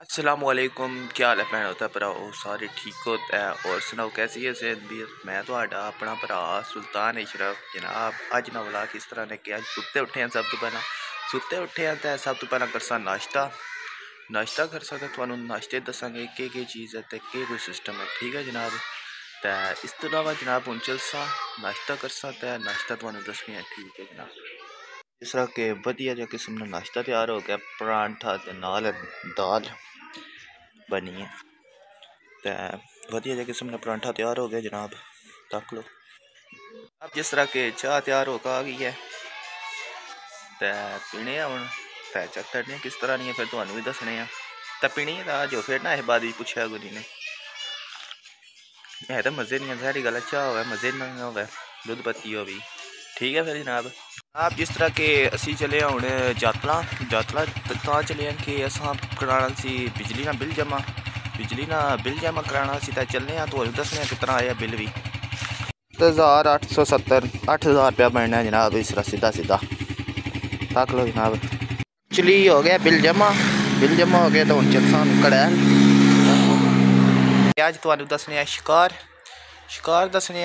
असलकुम क्या हाल है भैन? होता भराओ, सारे ठीक होता है और सुनाओ, कैसी है सेहत मैं तो अपना भरा सुल्तान इशरफ, जनाब। अज ना वाला किस तरह ने किया सुते उठे हैं सब तो पहला। सुते उठे हैं तो सब तो पहला करसा नाश्ता। नाश्ता कर सकते थोड़ा नाश्ते दसा के के चीज़ है तो के कोई सिस्टम है, ठीक है जनाब? तो इस तो अलावा जनाब हूँ चलसा, नाश्ता कर सकता है नाश्ता थोड़ा दसनी है ठीक है जनाब। जिस तरह के वधिया जो किस्म नाश्ता तैयार हो गया, परांठा ते नाल दाल बनी है। तो वधिया जो किस्म का परांठा तैयार हो गया, जनाब। तक लो। अब जिस तरह के चाह तैयार होकर आ गई है तो पीने हूँ तो चेक करने किस तरह नहीं है, फिर तुम्हें भी दसने तो पीनी है जो फिर ना बाद भी पूछा गुरी ने। है तो मज़े नहीं सारी गल चाह हो मज़े ना हो दुध पत्ती हो भी ठीक है फिर, जनाब। आप जिस तरह के असी चले हूँ जातला जातला तो चले कि असा कराना सी बिजली ना बिल जमा, बिजली ना बिल जमा कराना सी तो चलने तो दसने कितना आया बिल भी। हज़ार अठ सौ सत्तर अठ हज़ार रुपया बनना जनाब, इस तरह सीधा सीधा। तक लो जनाब। चली हो गया, बिल जमा बिल जमा हो गया तो हूँ चल सानू कड़ैल अज तुम दसने शिकार शिकार दसने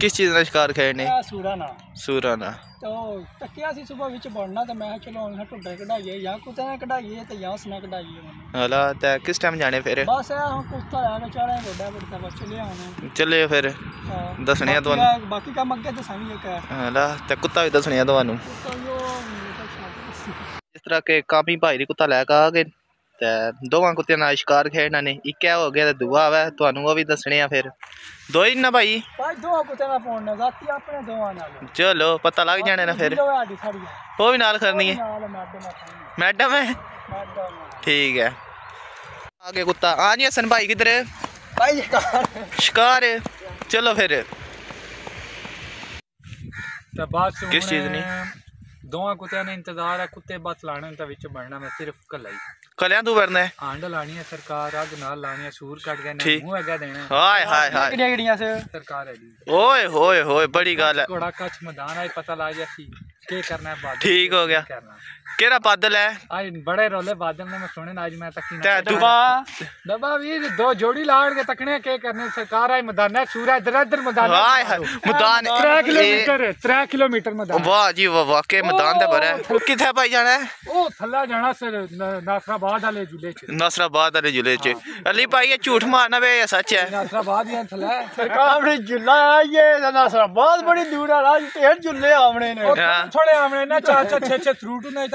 ਕਿਸ ਚੀਜ਼ ਦਾ ਸ਼ਿਕਾਰ ਖਾਏ ਨੇ? ਸੂਰਾ ਨਾ ਸੂਰਾ ਨਾ ਤੇ ਤੱਕਿਆ ਸੀ ਸਵੇਰ ਵਿੱਚ ਬਣਨਾ ਤੇ ਮੈਂ ਚਲੋ ਉਹਨਾਂ ਟੁੱਡੇ ਕਢਾਈਏ ਜਾਂ ਕੁੱਤੇ ਨਾਲ ਕਢਾਈਏ ਤੇ ਜਾਂ ਉਸਨਾ ਕਢਾਈਏ। ਹਲਾ ਤੇ ਕਿਸ ਟਾਈਮ ਜਾਣੇ ਫਿਰ? ਬਸ ਇਹ ਹੁਣ ਕੁੱਤਾ ਆ ਵਿਚਾਰਾ ਗੋਡਾ ਬੜਦਾ ਬਸ ਚਲੇ ਆਉਣਾ ਚੱਲੇ ਫਿਰ। ਦੱਸਣੇ ਆ ਤੁਹਾਨੂੰ। ਬਾਕੀ ਕੰਮ ਅੱਗੇ ਦੱਸਾਂਗੇ ਇੱਕ। ਹਲਾ ਤੇ ਕੁੱਤਾ ਵੀ ਦੱਸਣੇ ਆ ਤੁਹਾਨੂੰ। ਜਿਸ ਤਰ੍ਹਾਂ ਕਿ ਕਾਮੀ ਭਾਈ ਦੀ ਕੁੱਤਾ ਲੈ ਕੇ ਆ ਕੇ ਤੇ ਦੋਵਾਂ ਕੁੱਤਿਆਂ ਨਾਲ ਸ਼ਿਕਾਰ ਖੇਡਣਾ ਨੇ ਇੱਕ ਹੋ ਗਿਆ ਤੇ ਦੂਆ ਵਾ ਤੁਹਾਨੂੰ ਉਹ ਵੀ ਦੱਸਣੇ ਆ ਫਿਰ ਦੋ ਹੀ ਨਾ ਭਾਈ ਭਾਈ ਦੋ ਕੁੱਤੇ ਨਾਲ ਫੋਨ ਨਾ ਜ਼ਾਤੀ ਆਪਣੇ ਦੋਵਾਂ ਨਾਲ ਚਲੋ ਪਤਾ ਲੱਗ ਜਾਣੇ ਨਾ ਫਿਰ ਉਹ ਵੀ ਨਾਲ ਕਰਨੀ ਹੈ ਮੈਡਮ ਹੈ ਠੀਕ ਹੈ आगे कुत्ता आ नहीं हसन भाई किधर भाई शिकार चलो फिर किस चीज नहीं ਦੋਵਾਂ ਕੁੱਤਿਆਂ ਨੇ ਇੰਤਜ਼ਾਰ ਹੈ ਕੁੱਤੇ ਬਸ ਲਾਣੇ ਤਾਂ ਵਿੱਚ ਬਣਨਾ ਮੈਂ ਸਿਰਫ ਕੱਲਾ ਹੀ ਕਲਿਆਂ ਤੂੰ ਵਰਨਾ ਹੈ ਆਂਡ ਲਾਣੀ ਹੈ ਸਰਕਾਰ ਅੱਗ ਨਾਲ ਲਾਣੀ ਹੈ ਸੂਰ ਕੱਟ ਕੇ ਨੇ ਮੂੰਹ ਹੈਗਾ ਦੇਣਾ ਹਾਏ ਹਾਏ ਹਾਏ ਕਿਹੜੀਆਂ ਕਿਹੜੀਆਂ ਸਰਕਾਰ ਹੈ ਜੀ ਓਏ ਹੋਏ ਹੋਏ ਬੜੀ ਗੱਲ ਹੈ ਕੋੜਾ ਕੱਚ ਮੈਦਾਨ ਆਈ ਪਤਾ ਲੱਗ ਗਿਆ ਸੀ ਕੀ ਕਰਨਾ ਹੈ ਬਾਦ ਠੀਕ ਹੋ ਗਿਆ केड़ा बादल है आज बड़े रोले बादल ने मैं सुने आज मैं तकिन दबा दबा भी दो जोड़ी लाड़ के तकने के करने सरकार आई मैदान है सूरज इधर इधर मैदान हाय हाय मैदान 3 किलोमीटर 3 किलोमीटर मैदान वाह जी वाह वाह के मैदान दे भरे किथे भाई जाना है ओ थल्ला जाना से नासराबाद वाले ज़िले च नासराबाद वाले ज़िले च अली भाई ये झूठ मारना बे सच है नासराबाद ही थल्ला सरकार ने जिला ये नासराबाद बड़ी दूर है आज 13 ज़िले आवने ने थोड़े आवने ना चार चार छह छह रूट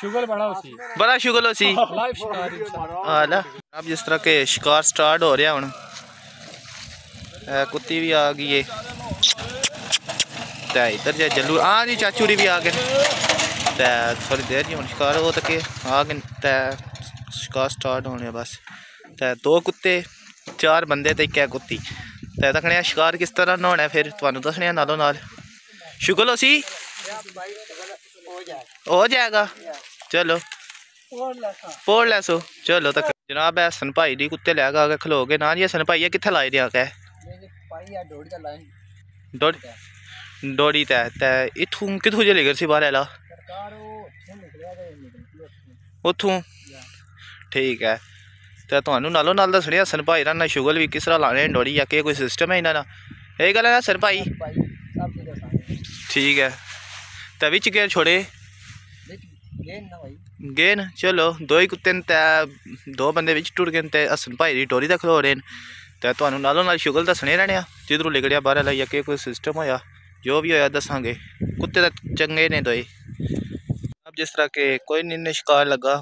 शुगर बड़ा उसी बड़ा शुगर उसी लाइव अब जिस तरह के शिकार स्टार्ट हो रहा हूँ कुत्ती भी आ गई है। ते इधर जे जल्लू। हाँ जी चाचू भी आ गए। ते थोड़ी देर ही हूँ शिकार हो तक। आ गए ते शिकार स्टार्ट होने बस। ते दो कुत्ते चार बंदे ते इक कुत्ती। ते तकने शिकार किस तरह नहाना फिर। थानू दसने नालों नाल। शुगर उसी हो जाएगा। ਚਲੋ ਪੋੜ ਲੈ ਸੋ ਚਲੋ ਤੱਕ ਜਨਾਬ ਹਸਨ ਭਾਈ ਦੀ ਕੁੱਤੇ ਲੈ ਕੇ ਖਲੋਗੇ ਨਾ ਜੀ ਹਸਨ ਭਾਈ ਇਹ ਕਿੱਥੇ ਲਾਏ ਰਿਆ ਕੈ ਡੋੜੀ ਤੈ ਤੈ ਇਥੋਂ ਕਿਥੋਂ ਜੇ ਲੇਗਰ ਸੀ ਬਾਹਰ ਲਾ ਉਥੋਂ ਠੀਕ ਹੈ ਤੇ ਤੁਹਾਨੂੰ ਨਾਲੋਂ ਨਾਲ ਦੱਸਣਿਆ ਹਸਨ ਭਾਈ ਦਾ ਨਾ ਸ਼ੁਗਲ ਵੀ ਕਿਸ ਤਰ੍ਹਾਂ ਲਾਣੇ ਡੋੜੀ ਜਾਂ ਕਿ ਕੋਈ ਸਿਸਟਮ ਹੈ ਇਹਨਾਂ ਦਾ ਇਹ ਗੱਲ ਹੈ ਨਾ ਹਸਨ ਭਾਈ ਠੀਕ ਹੈ ਤੇ ਵਿੱਚ ਗੇਰ ਛੋੜੇ गे न चलो, दो ही कुत्ते दो बंद बिच टुर गए तो हसन भाई दी डोरी तक खलो रहे न। ते थानू नालों नाल शक्ल दस्सने रहने जिद्धरों लिगड़िया बाहर लाइया केह् कोई सिस्टम होया जो भी होया दसांगे कुत्ते चंगे ने दो जिस तरह के कोई नहीं शिकार लगा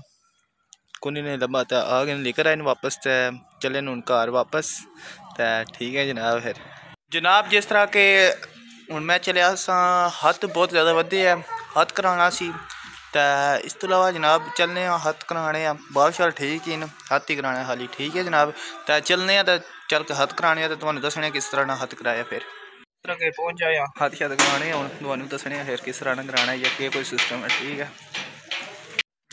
कुनी नहीं लब्भा तो आ गए लेकर आए वापस ते चले हूँ घर वापस। ते ठीक है जनाब फिर। जनाब, जिस तरह के हूँ मैं चलिया स हथ बहुत ज़्यादा वधे है हथ कराना सी। ਤਾਂ ਇਸ ਤੋਂ ਇਲਾਵਾ ਜਨਾਬ ਚੱਲਨੇ ਆ ਹੱਥ ਕਰਾਉਣੇ ਆ ਬਹੁਤ ਸ਼ਾਲ ਠੀਕ ਹੀ ਨੇ ਹੱਥ ਹੀ ਕਰਾਉਣੇ ਹਾਲੀ ਠੀਕ ਹੈ ਜਨਾਬ ਤਾਂ ਚੱਲਨੇ ਆ ਤਾਂ ਚੱਲ ਕੇ ਹੱਥ ਕਰਾਉਣੇ ਆ ਤਾਂ ਤੁਹਾਨੂੰ ਦੱਸਣੇ ਆ ਕਿਸ ਤਰ੍ਹਾਂ ਨਾਲ ਹੱਥ ਕਰਾਇਆ ਫਿਰ ਇਸ ਤਰ੍ਹਾਂ ਕੇ ਪਹੁੰਚ ਜਾਇਆ ਹੱਥ ਸ਼ੱਤ ਕਰਾਉਣੇ ਆ ਹੁਣ ਤੁਹਾਨੂੰ ਦੱਸਣੇ ਆ ਫਿਰ ਕਿਸ ਤਰ੍ਹਾਂ ਨਾਲ ਕਰਾਉਣਾ ਜਾਂ ਕੀ ਕੋਈ ਸਿਸਟਮ ਹੈ ਠੀਕ ਹੈ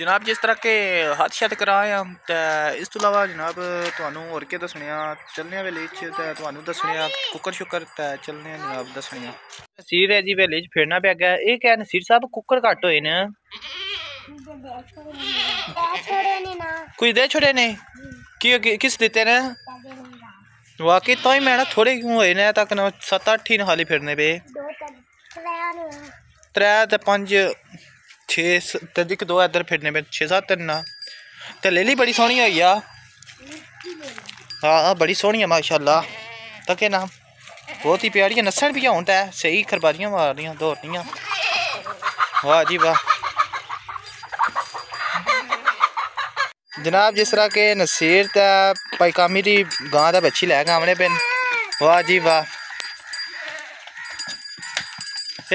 ਜਨਾਬ ਜਿਸ ਤਰ੍ਹਾਂ ਕਿ ਹਾਦਸਾ ਕਰਾਇਆ ਇਸ ਤੋਂ ਇਲਾਵਾ ਜਨਾਬ ਤੁਹਾਨੂੰ ਹੋਰ ਕੀ ਦੱਸਣੇ ਆ ਚੱਲਣੇ ਵੇਲੇ ਚ ਤੁਹਾਨੂੰ ਦੱਸਣੇ ਆ ਕੁੱਕਰ ਸ਼ੁਕਰ ਚੱਲਣੇ ਜਨਾਬ ਦੱਸਣੇ ਆ ਨਸੀਰ ਹੈ ਜੀ ਵੇਲੇ ਚ ਫੇਰਨਾ ਪਿਆ ਗਿਆ ਇਹ ਕਹਿ ਨਸੀਰ ਸਾਹਿਬ ਕੁੱਕਰ ਘੱਟ ਹੋਏ ਨੇ ਕੋਈ ਦੇ ਛੋੜੇ ਨੇ ਕੀ ਕਿਸ ਦਿੱਤੇ ਨੇ ਵਾਕਈ ਤਾਂ ਹੀ ਮੈਂ ਨਾ ਥੋੜੇ ਕਿਉਂ ਹੋਏ ਨੇ ਤੱਕ ਨਾ 7-8 ਹੀ ਹਾਲੇ ਫਿਰਨੇ ਪਏ 3 ਤੇ 5 छे तदिक दो इधर फिरने में, छे सत्त ना। ते लेली बड़ी सोहनी होई आ। हाँ बड़ी सोहनी है माशाला तो के नाम? बहुत ही प्यारी है नस्सन भी हूँ तै सही खरबारियाँ मार रही दौड़ वाह जी वाह। जनाब, जिस तरह के नसीर ते पैकामी की गाँव का बच्ची लै गए पे वाह जी वाह।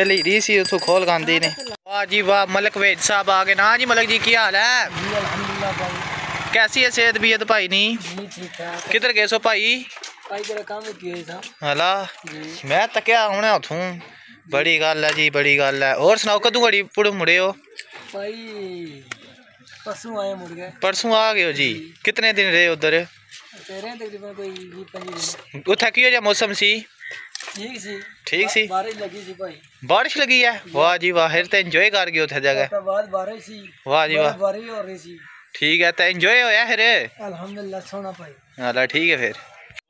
लीरी सी उतु खोल गांधी ने वाह जी वाह मलक वेद साहब आ गए। ना जी मलक जी क्या हाल है? कैसी है सेहत भी भाई नी? किधर गए सो भाई? मैं तकिया बड़ी गल है जी बड़ी गल है। और सुनाओ कदू घड़ी पुड़ मुड़े हो? परसों परसों आ गए जी। कितने दिन रहे उधर उ मौसम सी? ठीक सी। ठीक सी? बारिश लगी सी भाई। बारिश लगी है? वाह जी वाह फिर तो इंजॉय कर गए उथे जगह। बाद बारिश सी। वाह जी वाह। बारिश हो रही सी। ठीक है तो इंजॉय होया फिर? अल्हम्दुलिल्लाह सोना भाई। हाला ठीक है फिर।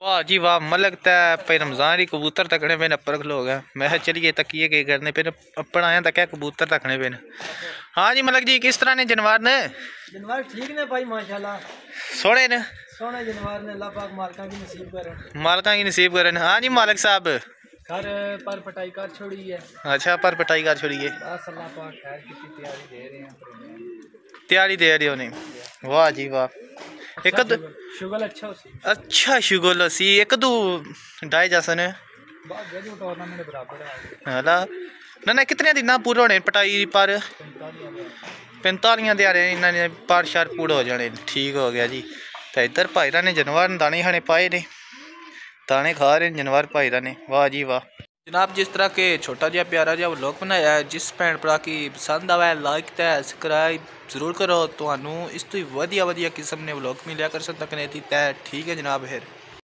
वाह जी वाह मलक त भाई रमज़ान ही कबूतर तकने पे अपर खलो गया मैं चलिए तकिए के करने पे अपन आया तक कबूतर तकने पे हाँ जी मलक जी किस तरह ने जानवर ने? जानवर ठीक ने भाई माशाल्लाह। सोने ने? सोने जानवर ने अल्लाह पाक मालका की नसीब करे। मालका की नसीब करन हाँ जी मालिक साहब। पर पटाई छोड़ी है। अच्छा पर पटाई कर छोड़ी है। तैयारी दे रहे हो नहीं वाह जी वाह। एक दो शुगल अच्छा अच्छा शुगल होसी एक दो डाई जासन बाद जो टूर्नामेंट बराबर है। हला। ना ना कितने दिन पूरे होने पटाई पर? पैंतालियाँ दिहाड़े इन्होंने पार शार पूरे हो जाने। ठीक हो गया जी। तो इधर भाई ने जानवर दाने खाने पाए ने। ताने खा रहे जनवर भाई ने। वाह जी वाह। जनाब, जिस तरह के छोटा जहा प्यारा जहा ब्लॉग बनाया है, जिस भैन भरा की पसंद आवे लाइक तो सबसक्राइब ज़रूर करो। तो इस तो वधिया किस्म ने व्लॉग लिया कर सकता थी तय ठीक है जनाब, फिर।